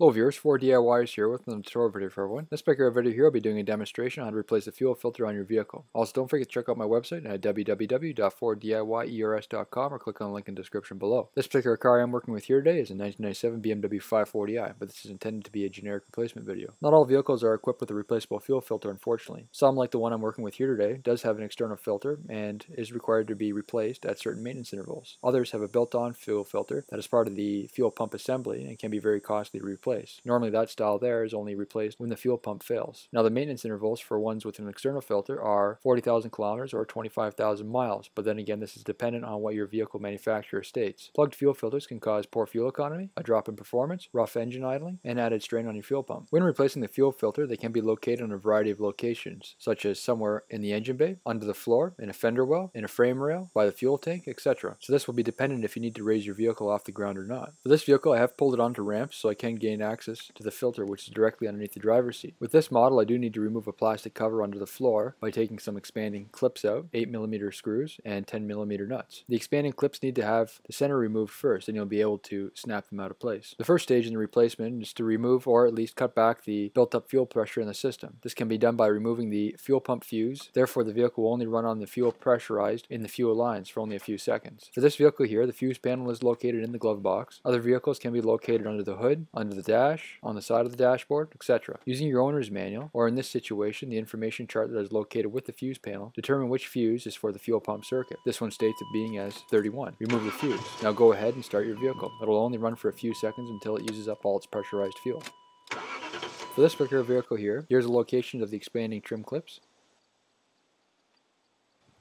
Hello viewers, 4DIYers here with another tutorial video for everyone. In This particular video here I'll be doing a demonstration on how to replace the fuel filter on your vehicle. Also don't forget to check out my website at www.4DIYERS.com or click on the link in the description below. This particular car I'm working with here today is a 1997 BMW 540i, but this is intended to be a generic replacement video. Not all vehicles are equipped with a replaceable fuel filter unfortunately. Some like the one I'm working with here today does have an external filter and is required to be replaced at certain maintenance intervals. Others have a built-on fuel filter that is part of the fuel pump assembly and can be very costly to replace replace. Normally that style there is only replaced when the fuel pump fails. Now the maintenance intervals for ones with an external filter are 40,000 kilometers or 25,000 miles, but then again this is dependent on what your vehicle manufacturer states. Plugged fuel filters can cause poor fuel economy, a drop in performance, rough engine idling, and added strain on your fuel pump. When replacing the fuel filter, they can be located in a variety of locations, such as somewhere in the engine bay, under the floor, in a fender well, in a frame rail, by the fuel tank, etc. So this will be dependent if you need to raise your vehicle off the ground or not. For this vehicle I have pulled it onto ramps so I can gain gain access to the filter which is directly underneath the driver's seat. With this model I do need to remove a plastic cover under the floor by taking some expanding clips out, 8mm screws and 10mm nuts. The expanding clips need to have the center removed first and you'll be able to snap them out of place. The first stage in the replacement is to remove or at least cut back the built up fuel pressure in the system. This can be done by removing the fuel pump fuse, therefore the vehicle will only run on the fuel pressurized in the fuel lines for only a few seconds. For this vehicle here, the fuse panel is located in the glove box. Other vehicles can be located under the hood, under the dash, on the side of the dashboard, etc. Using your owner's manual, or in this situation, the information chart that is located with the fuse panel, determine which fuse is for the fuel pump circuit. This one states it being as 31. Remove the fuse. Now go ahead and start your vehicle. It will only run for a few seconds until it uses up all its pressurized fuel. For this particular vehicle here, here's a location of the expanding trim clips.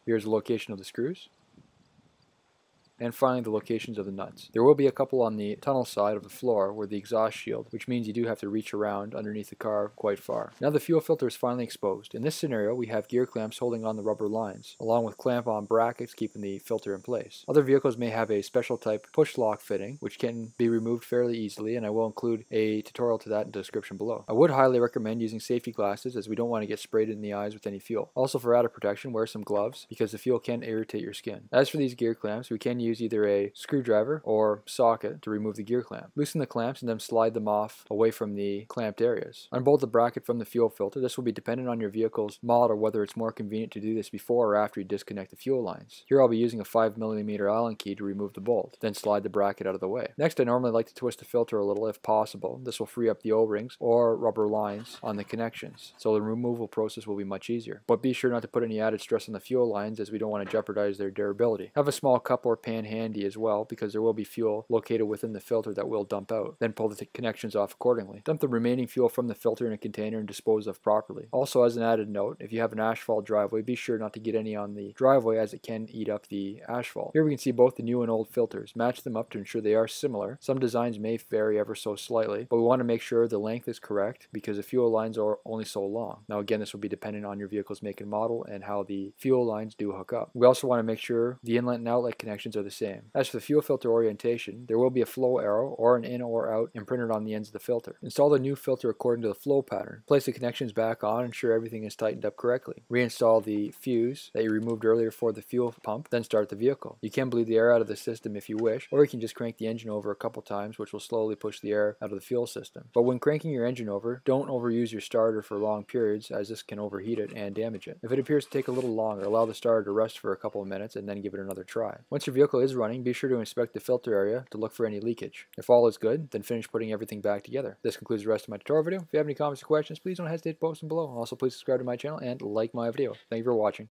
Here's the location of the screws and finally the locations of the nuts. There will be a couple on the tunnel side of the floor where the exhaust shield, which means you do have to reach around underneath the car quite far. Now the fuel filter is finally exposed. In this scenario we have gear clamps holding on the rubber lines, along with clamp-on brackets keeping the filter in place. Other vehicles may have a special type push lock fitting, which can be removed fairly easily and I will include a tutorial to that in the description below. I would highly recommend using safety glasses as we don't want to get sprayed in the eyes with any fuel. Also for added protection, wear some gloves because the fuel can irritate your skin. As for these gear clamps, we can use use either a screwdriver or socket to remove the gear clamp. Loosen the clamps and then slide them off away from the clamped areas. Unbolt the bracket from the fuel filter. This will be dependent on your vehicle's model whether it's more convenient to do this before or after you disconnect the fuel lines. Here I'll be using a 5mm Allen key to remove the bolt, then slide the bracket out of the way. Next I normally like to twist the filter a little if possible. This will free up the O-rings or rubber lines on the connections, so the removal process will be much easier. But be sure not to put any added stress on the fuel lines as we don't want to jeopardize their durability. Have a small cup or pan handy as well because there will be fuel located within the filter that will dump out. Then pull the connections off accordingly. Dump the remaining fuel from the filter in a container and dispose of properly. Also as an added note, if you have an asphalt driveway, be sure not to get any on the driveway as it can eat up the asphalt. Here we can see both the new and old filters. Match them up to ensure they are similar. Some designs may vary ever so slightly, but we want to make sure the length is correct because the fuel lines are only so long. Now again, this will be dependent on your vehicle's make and model and how the fuel lines do hook up. We also want to make sure the inlet and outlet connections are the same. As for the fuel filter orientation, there will be a flow arrow or an in or out imprinted on the ends of the filter. Install the new filter according to the flow pattern. Place the connections back on, and ensure everything is tightened up correctly. Reinstall the fuse that you removed earlier for the fuel pump, then start the vehicle. You can bleed the air out of the system if you wish, or you can just crank the engine over a couple times, which will slowly push the air out of the fuel system. But when cranking your engine over, don't overuse your starter for long periods, as this can overheat it and damage it. If it appears to take a little longer, allow the starter to rest for a couple of minutes and then give it another try. Once your vehicle is running, be sure to inspect the filter area to look for any leakage. If all is good, then finish putting everything back together. This concludes the rest of my tutorial video. If you have any comments or questions, please don't hesitate to post them below. Also, please subscribe to my channel and like my video. Thank you for watching.